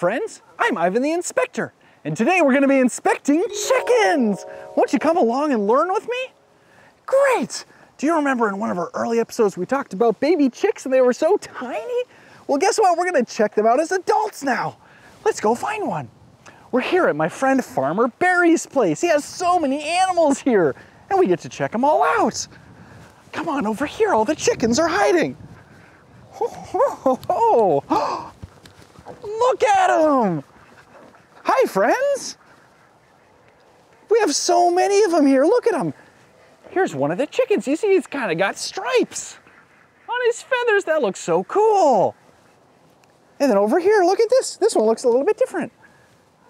Friends, I'm Ivan the Inspector, and today we're gonna be inspecting chickens. Won't you come along and learn with me? Great! Do you remember in one of our early episodes we talked about baby chicks and they were so tiny? Well, guess what? We're gonna check them out as adults now. Let's go find one. We're here at my friend Farmer Barry's place. He has so many animals here, and we get to check them all out. Come on over here, all the chickens are hiding. Look at them! Hi, friends! We have so many of them here. Look at them. Here's one of the chickens. You see, he's kind of got stripes on his feathers. That looks so cool. And then over here, look at this. This one looks a little bit different.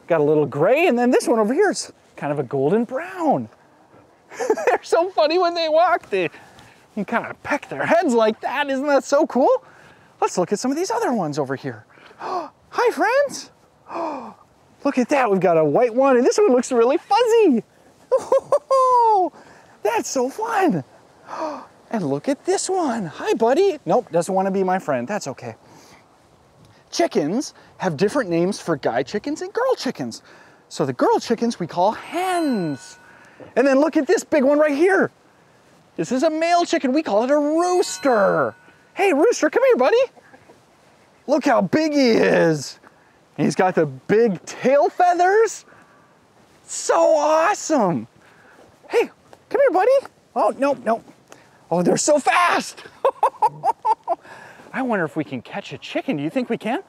Got a little gray, and then this one over here is kind of a golden brown. They're so funny when they walk. They you kind of peck their heads like that. Isn't that so cool? Let's look at some of these other ones over here. Hi, friends. Look at that. We've got a white one, and this one looks really fuzzy. That's so fun. And look at this one. Hi, buddy. Nope, doesn't want to be my friend. That's okay. Chickens have different names for guy chickens and girl chickens. So the girl chickens we call hens. And then look at this big one right here. This is a male chicken. We call it a rooster. Hey, rooster, come here, buddy. Look how big he is. He's got the big tail feathers. So awesome. Hey, come here, buddy. Oh, no, no. Oh, they're so fast. I wonder if we can catch a chicken. Do you think we can?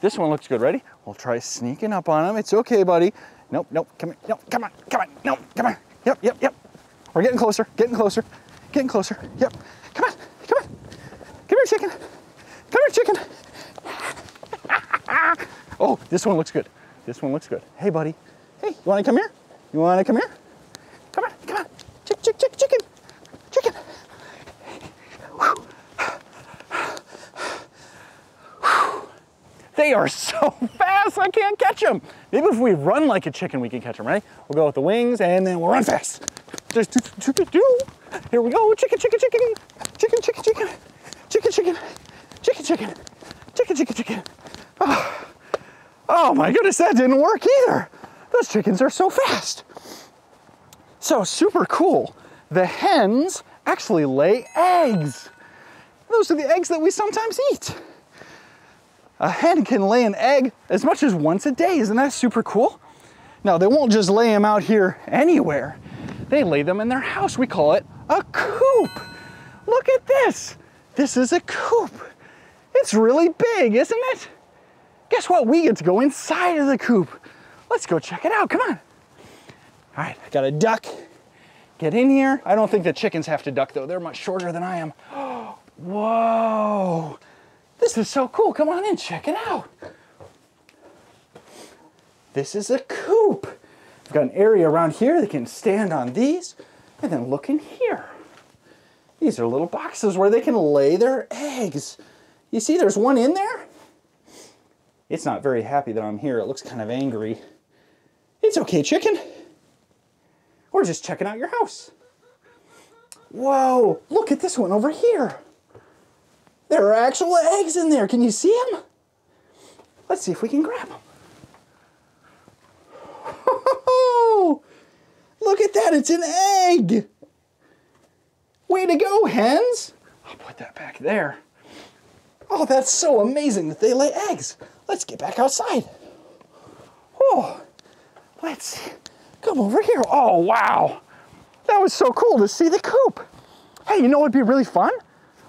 This one looks good. Ready? We'll try sneaking up on him. It's okay, buddy. Nope, nope, come here. Nope, come on, come on. Nope, come on. Yep, yep, yep. We're getting closer, getting closer, getting closer. Yep. Come on, come on. Come here, chicken. Come here, chicken. Oh, this one looks good. This one looks good. Hey, buddy. Hey, you want to come here? You want to come here? Come on, come on. Chick, chick, chick, chicken. Chicken. They are so fast, I can't catch them. Maybe if we run like a chicken, we can catch them, right? We'll go with the wings and then we'll run fast. Do, do, do, do. Here we go. Chicken, chicken, chicken. Chicken, chicken, chicken. Chicken, chicken. Chicken, chicken. Chicken, chicken, chicken. Oh. Oh my goodness, that didn't work either. Those chickens are so fast. So super cool. The hens actually lay eggs. Those are the eggs that we sometimes eat. A hen can lay an egg as much as once a day. Isn't that super cool? Now, they won't just lay them out here anywhere. They lay them in their house. We call it a coop. Look at this. This is a coop. It's really big, isn't it? Guess what? We get to go inside of the coop. Let's go check it out. Come on. All right, I got a duck. Get in here. I don't think the chickens have to duck though. They're much shorter than I am. Whoa. This is so cool. Come on in, check it out. This is a coop. I've got an area around here that can stand on these, and then look in here. These are little boxes where they can lay their eggs. You see there's one in there? It's not very happy that I'm here. It looks kind of angry. It's okay, chicken. We're just checking out your house. Whoa, look at this one over here. There are actual eggs in there. Can you see them? Let's see if we can grab them. Look at that, it's an egg. Way to go, hens. I'll put that back there. Oh, that's so amazing that they lay eggs. Let's get back outside. Oh, let's come over here. Oh, wow. That was so cool to see the coop. Hey, you know what would be really fun?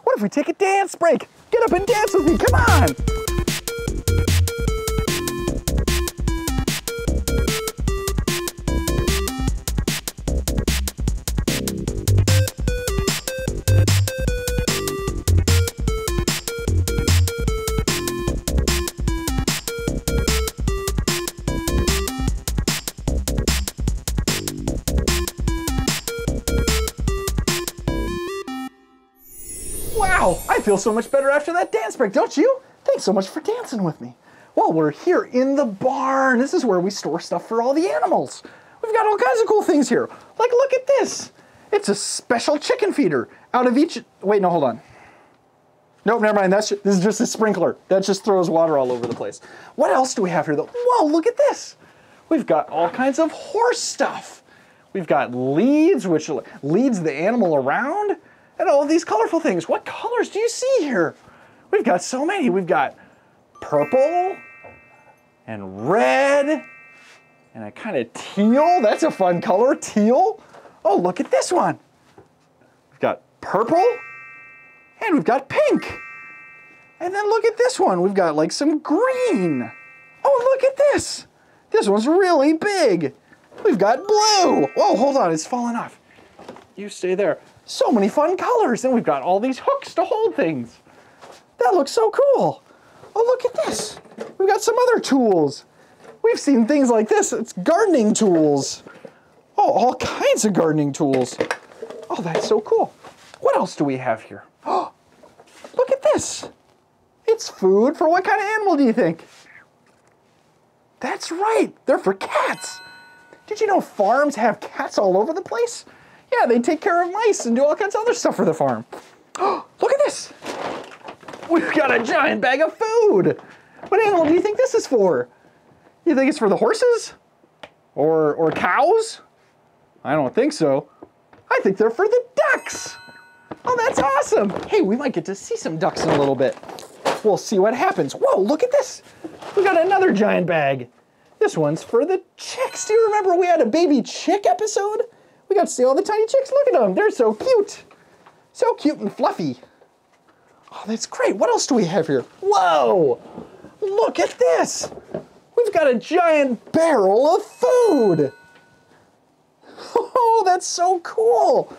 What if we take a dance break? Get up and dance with me, come on! Feel so much better after that dance break, don't you? Thanks so much for dancing with me. Well, we're here in the barn. This is where we store stuff for all the animals. We've got all kinds of cool things here. Like, look at this. It's a special chicken feeder. Out of each, wait, no, hold on. Nope, never mind. That's this is just a sprinkler. That just throws water all over the place. What else do we have here though? Whoa, look at this. We've got all kinds of horse stuff. We've got leads, which leads the animal around, and all these colorful things. What colors do you see here? We've got so many. We've got purple and red and a kind of teal. That's a fun color, teal. Oh, look at this one. We've got purple and we've got pink. And then look at this one. We've got like some green. Oh, look at this. This one's really big. We've got blue. Oh, hold on, it's falling off. You stay there. So many fun colors. And we've got all these hooks to hold things. That looks so cool. Oh, look at this. We've got some other tools. We've seen things like this. It's gardening tools. Oh, all kinds of gardening tools. Oh, that's so cool. What else do we have here? Oh, look at this. It's food for what kind of animal do you think? That's right, they're for cats. Did you know farms have cats all over the place? Yeah, they take care of mice and do all kinds of other stuff for the farm. Oh, look at this. We've got a giant bag of food. What animal do you think this is for? You think it's for the horses? Or, or cows? I don't think so. I think they're for the ducks. Oh, that's awesome. Hey, we might get to see some ducks in a little bit. We'll see what happens. Whoa, look at this. We got another giant bag. This one's for the chicks. Do you remember we had a baby chick episode? We got to see all the tiny chicks. Look at them. They're so cute. So cute and fluffy. Oh, that's great. What else do we have here? Whoa! Look at this. We've got a giant barrel of food. Oh, that's so cool.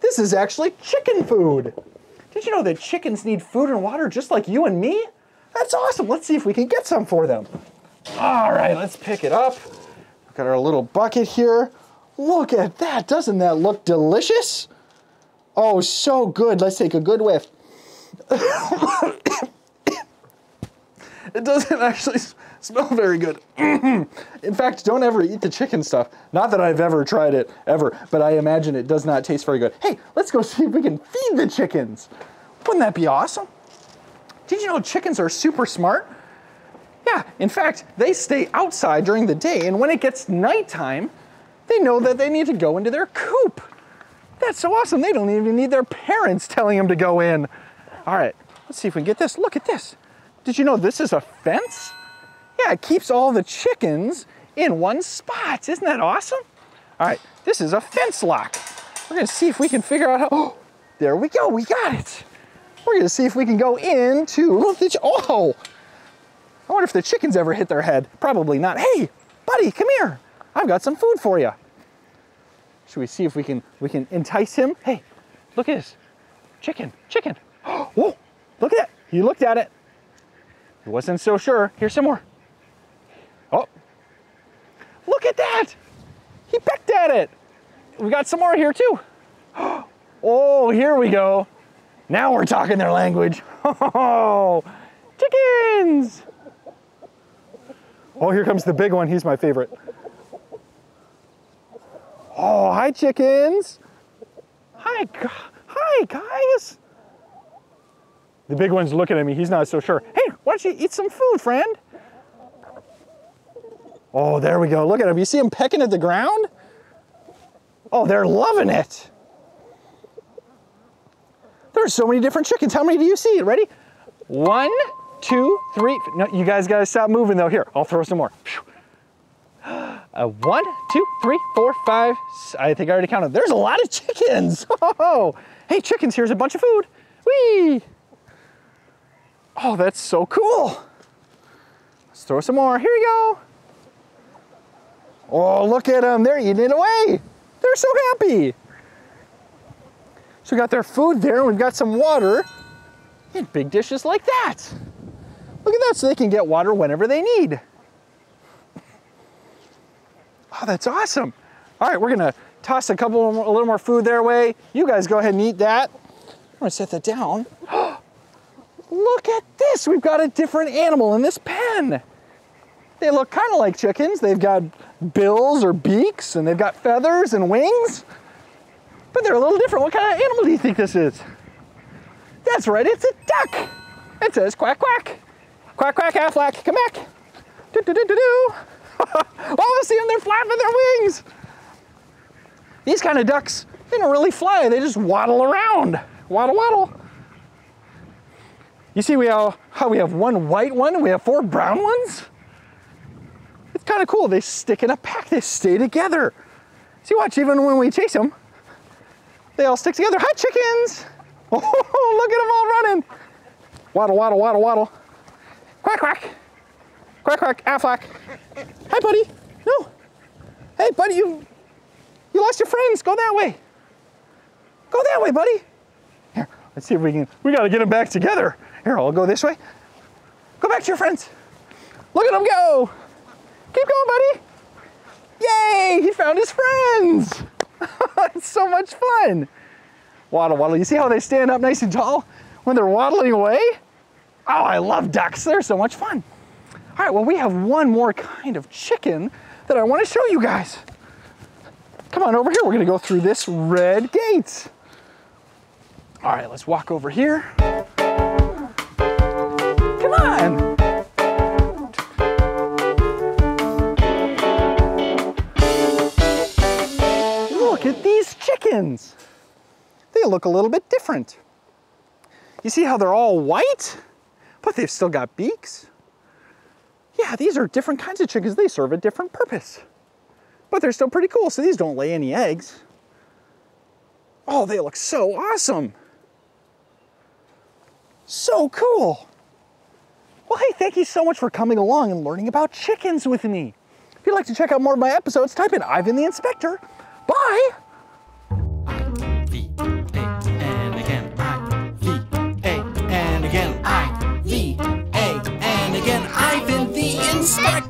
This is actually chicken food. Did you know that chickens need food and water just like you and me? That's awesome. Let's see if we can get some for them. All right, let's pick it up. We've got our little bucket here. Look at that. Doesn't that look delicious? Oh, so good. Let's take a good whiff. it doesn't actually smell very good. In fact, don't ever eat the chicken stuff. Not that I've ever tried it, ever, but I imagine it does not taste very good. Hey, let's go see if we can feed the chickens. Wouldn't that be awesome? Did you know chickens are super smart? Yeah, in fact, they stay outside during the day, and when it gets nighttime, they know that they need to go into their coop. That's so awesome. They don't even need their parents telling them to go in. All right, let's see if we can get this. Look at this. Did you know this is a fence? Yeah, it keeps all the chickens in one spot. Isn't that awesome? All right, this is a fence lock. We're gonna see if we can figure out how, oh, there we go, we got it. We're gonna see if we can go into oh, I wonder if the chickens ever hit their head. Probably not. Hey, buddy, come here. I've got some food for you. Should we see if we can we can entice him? Hey, look at this. Chicken, chicken. Whoa, look at that. He looked at it. He wasn't so sure. Here's some more. Oh, look at that. He pecked at it. We got some more here too. Oh, here we go. Now we're talking their language. Oh, chickens. Oh, here comes the big one. He's my favorite. Oh, hi, chickens. Hi, hi, guys. The big one's looking at me. He's not so sure. Hey, why don't you eat some food, friend? Oh, there we go. Look at him. You see him pecking at the ground? Oh, they're loving it. There's so many different chickens. How many do you see? Ready? One, two, three. No, you guys gotta stop moving though. Here, I'll throw some more. Uh, one, two, three, four, five. I think I already counted. There's a lot of chickens. Oh, hey, chickens, here's a bunch of food. Whee! Oh, that's so cool. Let's throw some more. Here you go. Oh, look at them. They're eating it away. They're so happy. So we got their food there and we've got some water in big dishes like that. Look at that, so they can get water whenever they need. Oh, that's awesome. All right, we're gonna toss a couple, a little more food their way. You guys go ahead and eat that. I'm gonna set that down. Look at this, we've got a different animal in this pen. They look kind of like chickens. They've got bills or beaks and they've got feathers and wings, but they're a little different. What kind of animal do you think this is? That's right, it's a duck. It says quack, quack. Quack, quack, Half Aflac, come back. Do, do, do, do, do. All of a sudden, they're flapping their wings. These kind of ducks, they don't really fly. They just waddle around. Waddle, waddle. You see we have, how we have one white one and we have four brown ones? It's kind of cool. They stick in a pack. They stay together. See, watch, even when we chase them, they all stick together. Hi, chickens. Oh, look at them all running. Waddle, waddle, waddle, waddle. Quack, quack. Quack, quack, Aflac. Ah, Hi, buddy. No. Hey, buddy, you, you lost your friends. Go that way. Go that way, buddy. Here, let's see if we can, we got to get them back together. Here, I'll go this way. Go back to your friends. Look at them go. Keep going, buddy. Yay, he found his friends. it's so much fun. Waddle, waddle. You see how they stand up nice and tall when they're waddling away? Oh, I love ducks. They're so much fun. All right, well, we have one more kind of chicken that I want to show you guys. Come on over here. We're going to go through this red gate. All right, let's walk over here. Come on. Look at these chickens. They look a little bit different. You see how they're all white, but they've still got beaks? Yeah, these are different kinds of chickens. They serve a different purpose, but they're still pretty cool. So these don't lay any eggs. Oh, they look so awesome. So cool. Well, hey, thank you so much for coming along and learning about chickens with me. If you'd like to check out more of my episodes, type in Ivan the Inspector. Bye. And